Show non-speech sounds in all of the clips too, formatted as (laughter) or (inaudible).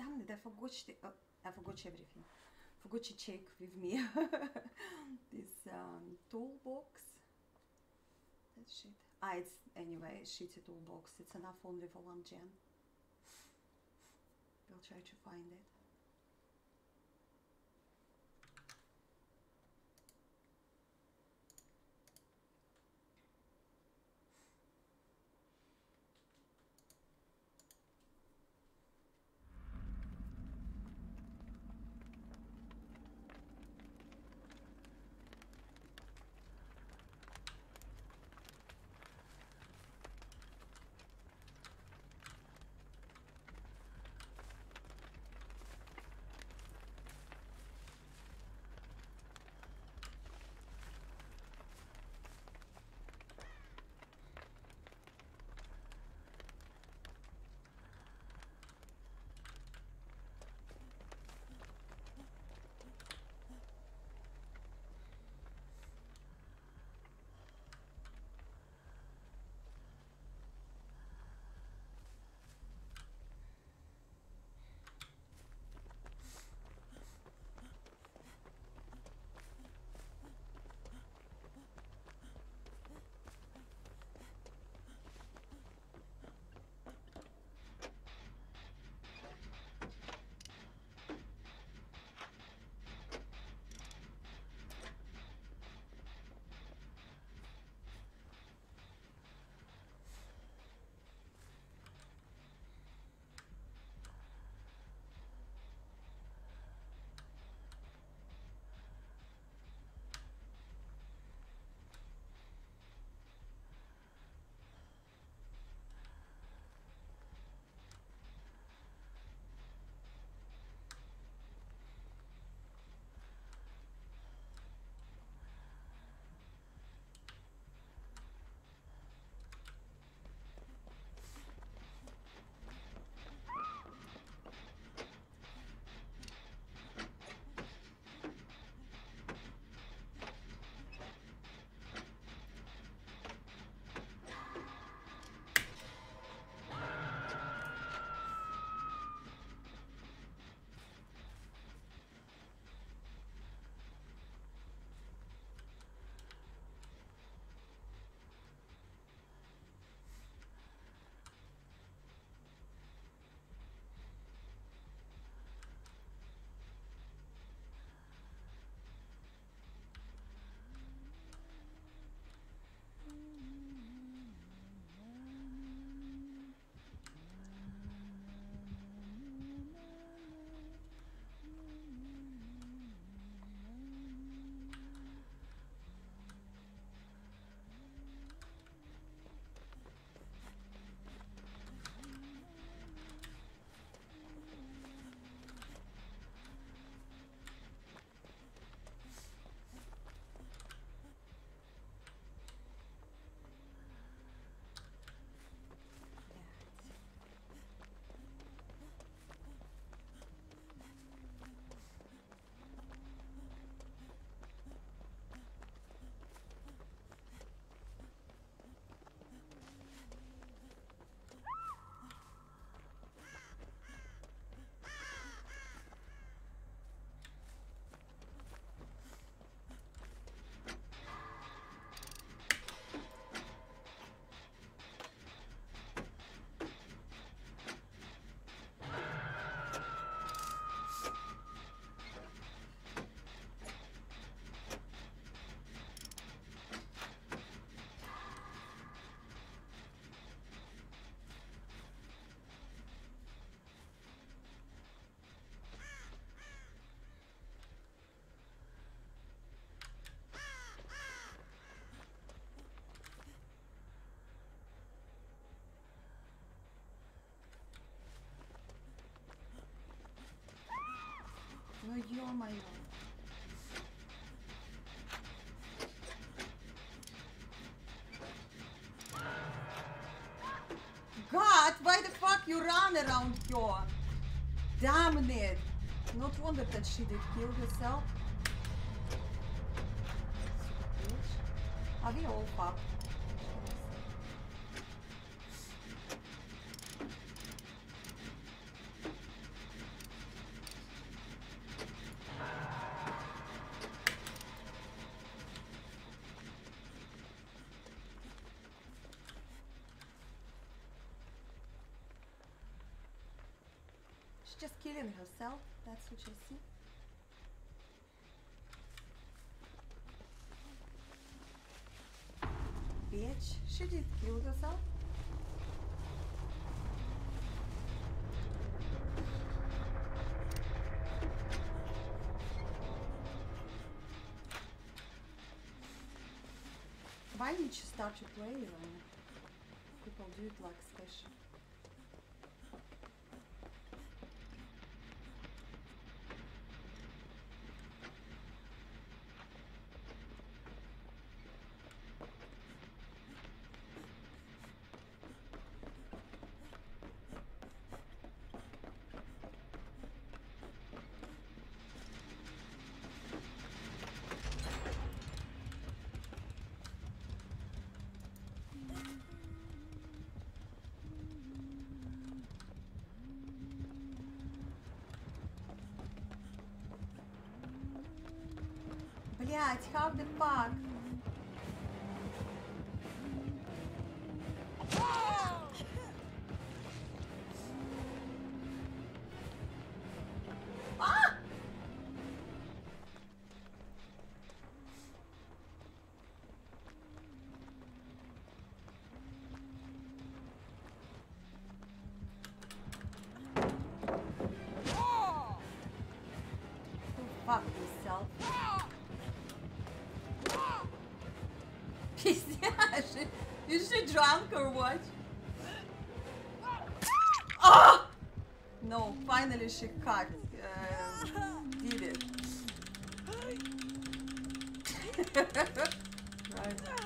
damn it, I forgot uh, I forgot everything. Forgot to check with me this um, toolbox. That shit. Ah, it's anyway, shitty toolbox. It's enough only for one gen. We'll try to find it. 많이 God, why the fuck you run around here? Damn it! Not wonder that she did kill herself. Are we all fucked? Just killing herself. That's what you see. Bitch, she did kill herself. Why did you start to play people do it like special? Yeah, it's called the park. Is she drunk or what? Oh! No, finally she cut. Uh, did it. (laughs) (laughs) right.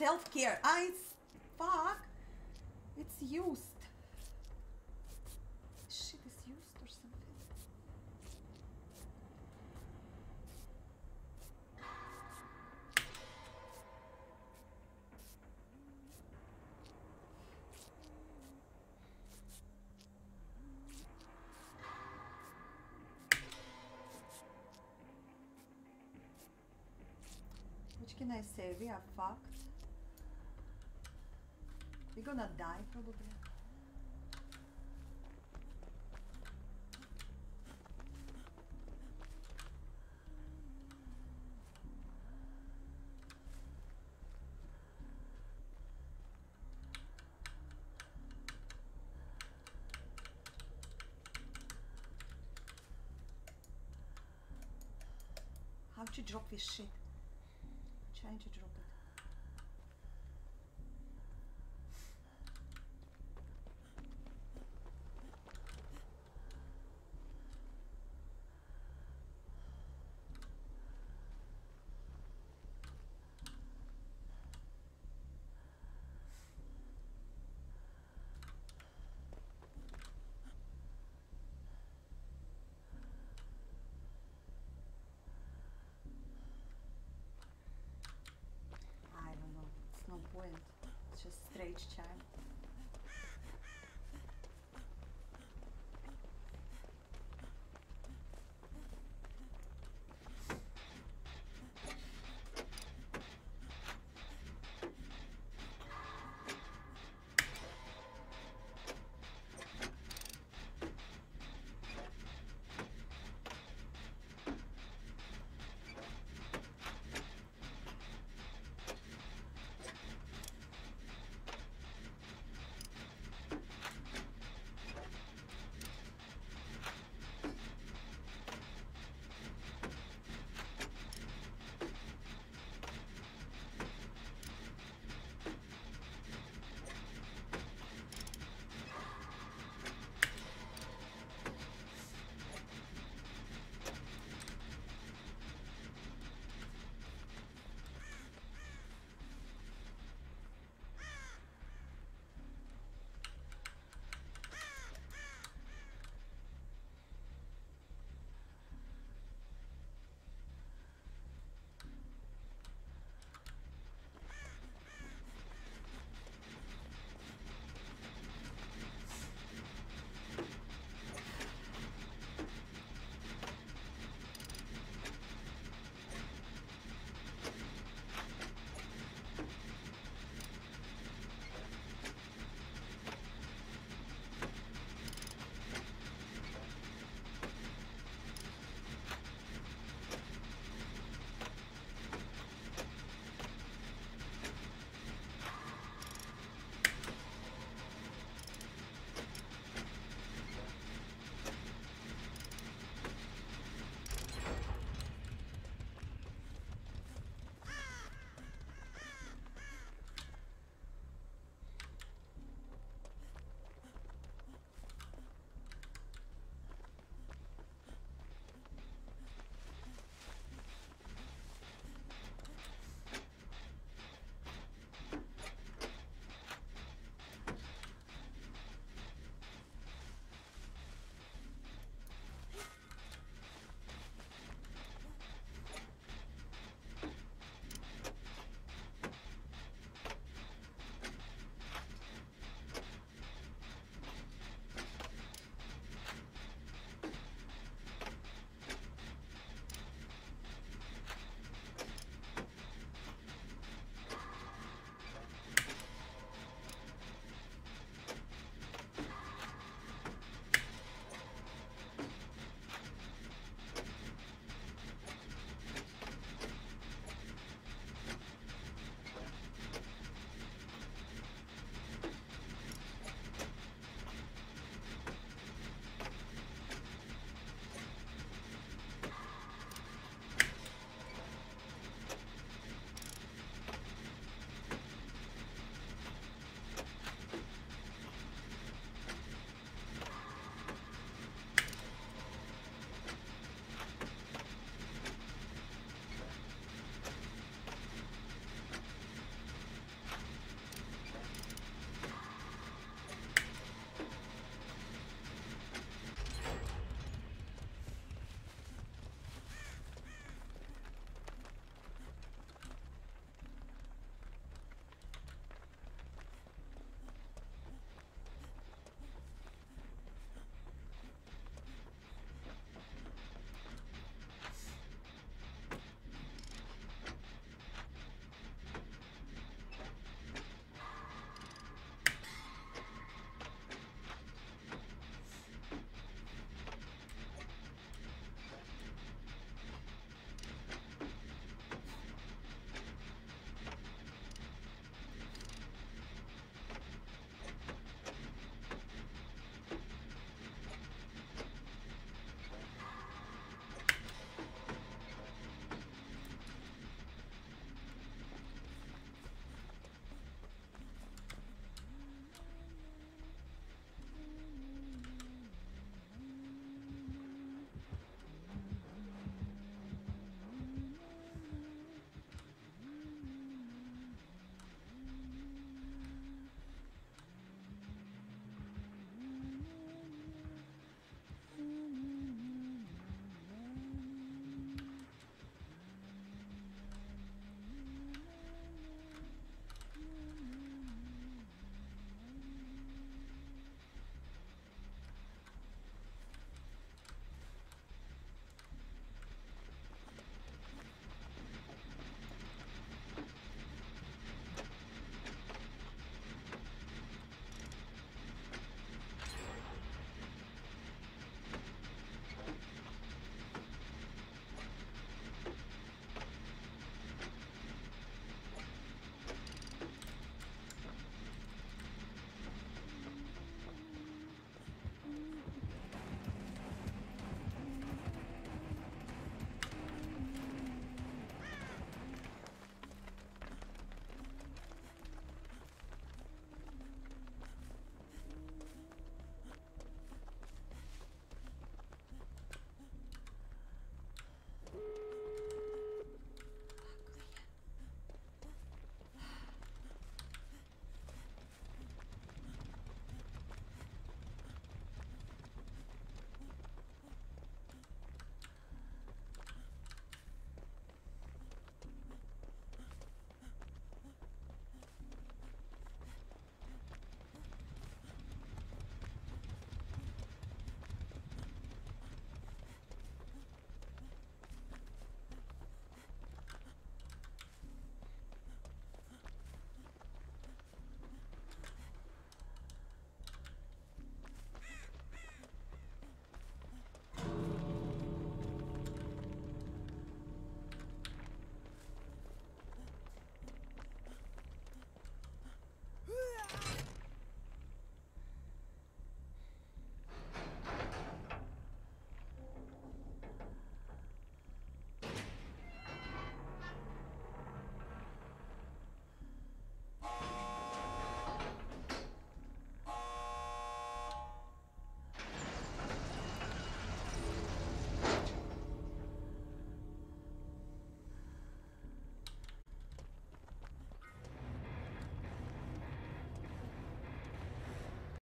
Self-care? It's fuck. It's used. Shit is used or something. Which can I say? We are fucked. We're gonna die probably. How to drop this shit? trying to drop no. It's just strange chime.